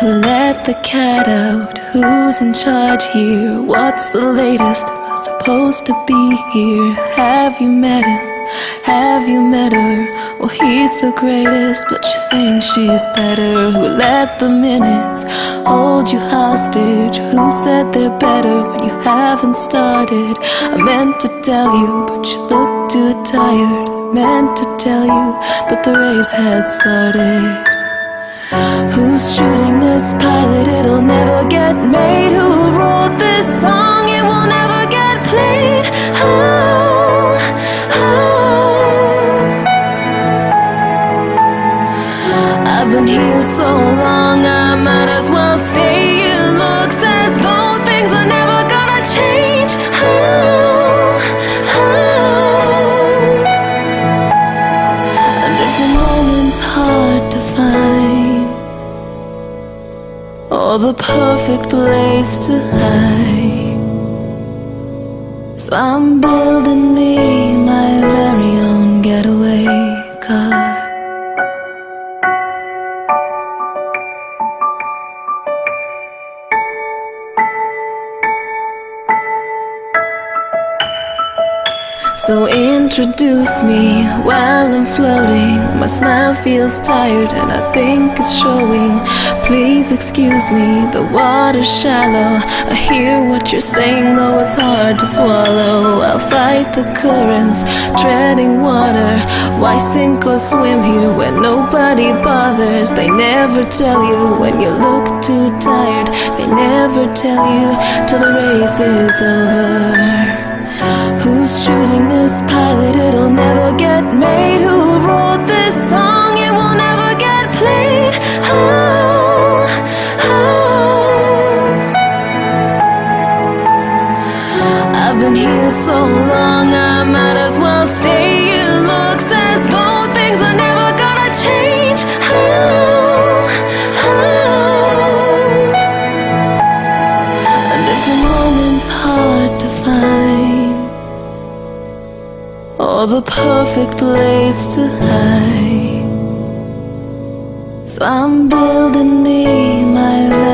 Who let the cat out? Who's in charge here? What's the latest? Am I supposed to be here? Have you met him? Have you met her? Well, he's the greatest, but you think she's better. Who let the minutes hold you hostage? Who said they're better when you haven't started? I meant to tell you, but you look too tired. I meant to tell you, but the race had started. Who's shooting this pilot? It'll never get made. Who wrote this song? It will never the perfect place to hide, so I'm building me my very own getaway So introduce me while I'm floating. My smile feels tired and I think it's showing. Please excuse me, the water's shallow. I hear what you're saying, though it's hard to swallow. I'll fight the currents, treading water. Why sink or swim here when nobody bothers? They never tell you when you look too tired. They never tell you till the race is over. Who's shooting this pilot? It'll never get made. Who wrote this song? It will never get played. Oh, oh. I've been here so long, I might as well stay. Perfect place to hide, so I'm building me my very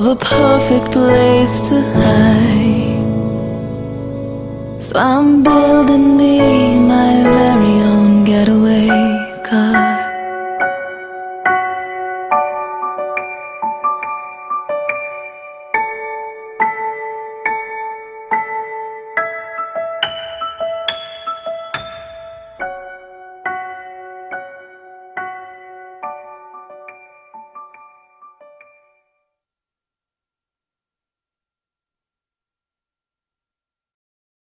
the perfect place to hide, so I'm building me my